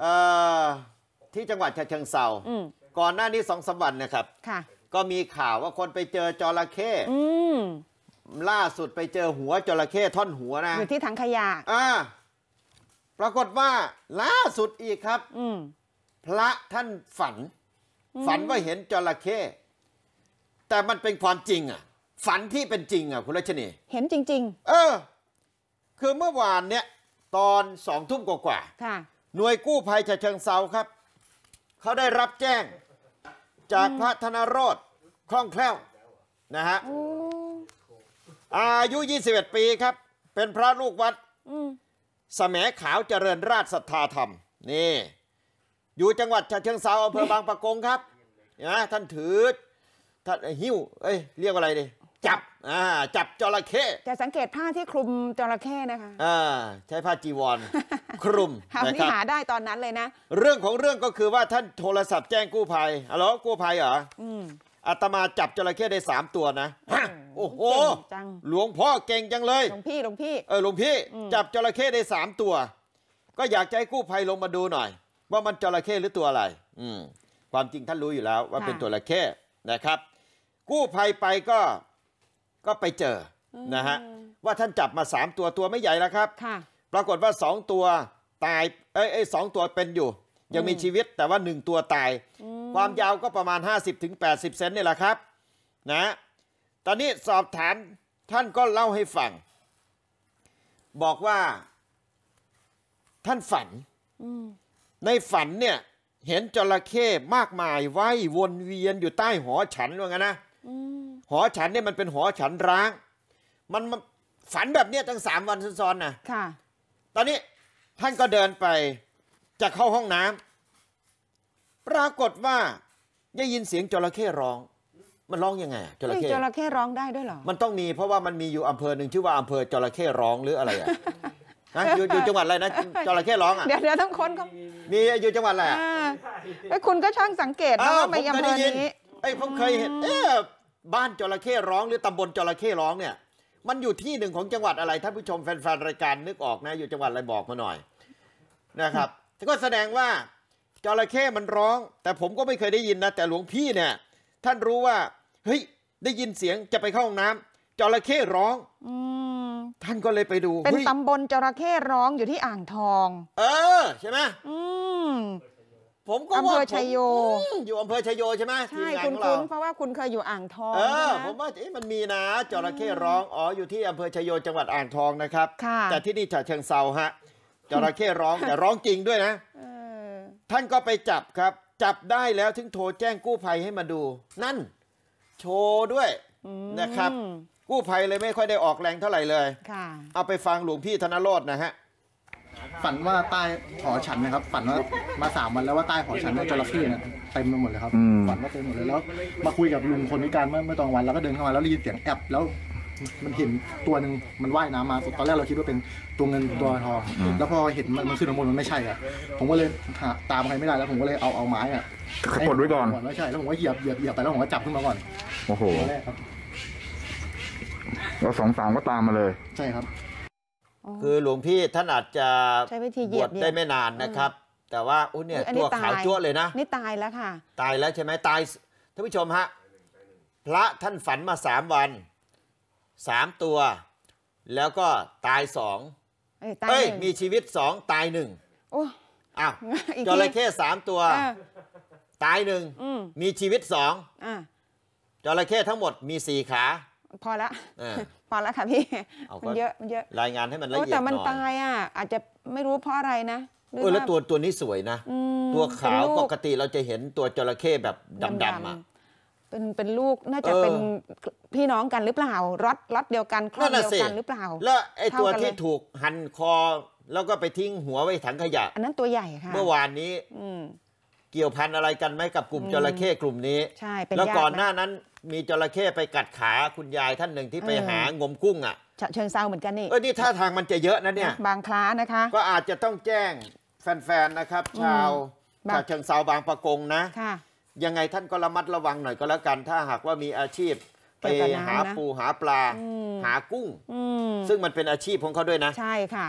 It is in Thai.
เอ่อที่จังหวัดฉะเชิงเซาอืมก่อนหน้านี้สองสามวันนะครับค่ะก็มีข่าวว่าคนไปเจอจระเข้อืมล่าสุดไปเจอหัวจระเข้ท่อนหัวนะอยู่ที่ถังขยะอ่าปรากฏว่าล่าสุดอีกครับอืมพระท่านฝัน ฝันว่าเห็นจระเข้แต่มันเป็นความจริงอะ ฝันที่เป็นจริงอะคุณรัชนี เห็นจริงเออ คือเมื่อวานเนี่ยตอนสองทุ่มกว่าๆค่ะๆ หน่วยกู้ภัยฉะเชิงเซาครับ เขาได้รับแจ้งจากพระธนโรธคล่องแคล่วนะฮะโอ้อายุ 21 ปีครับ เป็นพระลูกวัดอืมสมขาวเจริญราชศรัทธาธรรม นี่ อยู่จังหวัดฉะเชิงเซาอำเภอบางปะกงครับเห็นไหมท่านถือท่านหิ้วเอ้ยเรียกว่าอะไรดีจับอ่าจับจระเข้จะสังเกตผ้าที่คลุมจระเข้นะคะอ่าใช้ผ้าจีวร คลุมหานะที่ครับหาได้ตอนนั้นเลยนะ เรื่องของเรื่องก็คือว่าท่านโทรศัพท์แจ้งกู้ภัยฮัลโหลกู้ภัยเหรออืมอาตมาจับจระเข้ได้สามตัวนะฮะโอ้โหเก่งจังหลวงพ่อเก่งจังเลยหลวงพี่หลวงพี่เออหลวงพี่อืมจับจระเข้ได้สามตัว ก็อยากจะให้กู้ภัยลงมาดูหน่อย ว่ามันจระเข้หรือตัวอะไร อืมความจริงท่านรู้อยู่แล้ว ว่าเป็นจระเข้นะครับ กู้ภัยไปก็ก็ไปเจอนะฮะว่าท่านจับมาสามตัวตัวไม่ใหญ่แล้วครับค่ะ ปรากฏว่าสองตัวตายเอ้ยเอ้ยสองตัวเป็นอยู่ ยังมีชีวิตแต่ว่าหนึ่งตัวตาย ความยาวก็ประมาณ 50-80 เซนนี่แหละครับนะตอนนี้สอบถามท่านก็เล่าให้ฟัง บอกว่า ท่านฝันอืมในฝันเนี่ย เห็นจระเข้มากมายว่ายวนเวียนอยู่ใต้หอฉันว่างั้นนะอืมหอฉันเนี่ยมันเป็นหอฉันร้างมันมันฝันแบบเนี้ยตั้งสามวันซ้อนๆนะค่ะ ตอนนี้ท่านก็เดินไปจะเข้าห้องน้ำปรากฏว่าได้ยินเสียงจระเข้ร้อง มันร้องยังไงอะจระเฮ้ยเข้จระเข้ร้องได้ด้วยเหรอ มันต้องมีเพราะว่ามันมีอยู่อำเภอหนึ่งชื่อว่าอำเภอจระเข้ร้องหรืออะไรอะนะอยู่อยู่จังหวัดอะไรนะจระเข้ร้องอะเดี๋ยวเดี๋ยวต้องค้นเขามีอยู่จังหวัดอะไรอะอ่าเอ้ยคุณก็ช่างสังเกตนะอ้าวว่าผไปมอำเคยเภได้อยินนี้ไอ้ยผมเคยเห็นเอ๊ะบ้านจระเข้ร้องหรือตำบลจระเข้ร้องเนี่ย มันอยู่ที่หนึ่งของจังหวัดอะไรท่านผู้ชมแฟนๆรายการนึกออกนะ อยู่จังหวัดอะไรบอกมาหน่อยนะครับก็แสดงว่าจระเข้มันร้อง แต่ผมก็ไม่เคยได้ยินนะ แต่หลวงพี่เนี่ย ท่านรู้ว่า เฮ้ย ได้ยินเสียงจะไปเข้าห้องน้ำจระเข้ร้องอืมท่านก็เลยไปดู เป็นฮ้ยตำบลจระเข้ร้องอยู่ที่อ่างทอง เออ ใช่ไหมอืม ผมก็อำเภว่าอชัยโยผมอืมอยู่อำเภอชัยโยใช่ไหมทีใช่มงานคุณของเรา คุ้นเพราะว่าคุณเคยอยู่อ่างทองเออใช่ไหผมว่าเอ๊ะมันมีนะจระเข้ร้องอ๋ออยู่ที่อำเภอชยโยจังหวัดอ่างทองนะครับ ค่ะ แต่ที่นี่ฉะเชิงเซาฮะจระเข้ร้องแต่ร้องจริงด้วยนะ เออ ท่านก็ไปจับครับ จับได้แล้วถึงโทรแจ้งกู้ภัยให้มาดู นั่น โชว์ด้วยอืมนะครับ กู้ภัยเลยไม่ค่อยได้ออกแรงเท่าไหร่เลย ค่ะ เอาไปฟังหลวงพี่ธนโรจน์นะฮะ ฝันว่าใต้หอฉันนะครับ ฝันว่ามาสามวันแล้วว่าใต้หอฉันเนี่ยจระเข้เนี่ยเต็มไปหมดเลยครับ อืม ฝันว่าเต็มหมดเลยแล้ว มาคุยกับลุงคนพิการเมื่อเมื่อตอนวันแล้วก็เดินเข้ามาแล้วได้ยินเสียงแอบแล้ว มันเห็นตัวหนึ่งมันว่ายน้ำมาตอนแรกเราคิดว่าเป็นตัวเงินตัวทองแล้วพอเห็นมันมันขึ้นมาบนมันไม่ใช่อะผมก็เลยหาตามใครไม่ได้แล้วผมก็เลยเอาเอาไม้อะขกดไว้ก่อน ไม่ใช่แล้วผมก็เหยียบเหยียบเหยียบไปแล้วผมก็จับขึ้นมาก่อนโอ้โหตัวแรกครับ แล้วสองสามก็ตามมาเลย ใช่ครับ คือหลวงพี่ท่านอาจจะใช้วิธีเหบยีวยชบเหยียบได้ไม่นานนะครับ แต่ว่าอุ้ยเนี่ยอุ๊ยอันตันี้วขาวตายจั่วเลยนะ นี่ตายแล้วค่ะ ตายแล้วใช่ไหมตายท่านผู้ชมฮะพระท่านฝันมาสามวันสามตัว แล้วก็ตายสองเอ้ยตายเอ้ยหนึ่งมีชีวิตสองตายหนึ่งโอ้อ้าวอีกจทีระเข้สามตัวอ่าตายหนึ่งอืมมีชีวิตสองอ่าจระเข้ทั้งหมดมีสี่ขา พอละเออพอละค่ะพี่เอาก็มันเยอะมันเยอะรายงานให้มันละโอ้เอียดแต่มันหน่อยตายอะอาจจะไม่รู้เพราะอะไรนะหรืเออแล้วาตัวตัวนี้สวยนะอืมตัวขาวเป็นลูปกติเราจะเห็นตัวจระเข้แบบดำๆอะเป็นเป็นลูกน่าจะเออเป็นพี่น้องกันหรือเปล่ารัดรัดเดียวกันครอบนั่นเดีน่ะยวสิกันหรือเปล่า แล้วไอ้ตัวเท่ากันที่เลยถูกหั่นคอแล้วก็ไปทิ้งหัวไว้ถังขยะ อันนั้นตัวใหญ่ค่ะ เมื่อวานนี้อืม เกี่ยวพันอะไรกันไหมกับกลุ่มอืมจระเข้กลุ่มนี้ ใช่เป็นแล้วญาติก่อนไหมหน้านั้นมีจระเข้ไปกัดขาคุณยายท่านหนึ่งที่ไปเออหางมกุ้งอะฉะเชิงเซาเหมือนกันนี่เออนี่ท่าทางมันจะเยอะนะเนี่ย บางคล้านะคะ ก็อาจจะต้องแจ้งแฟนๆนะครับ ชาวบาง ชาวเชิงเซาบางปะกงนะ ค่ะ ยังไงท่านก็ระมัดระวังหน่อยก็แล้วกัน ถ้าหากว่ามีอาชีพไปเกี่ยวกับน้ำนะหาปูหาปลา อืม หากุ้ง อืมซึ่งมันเป็นอาชีพของเขาด้วยนะ ใช่ค่ะ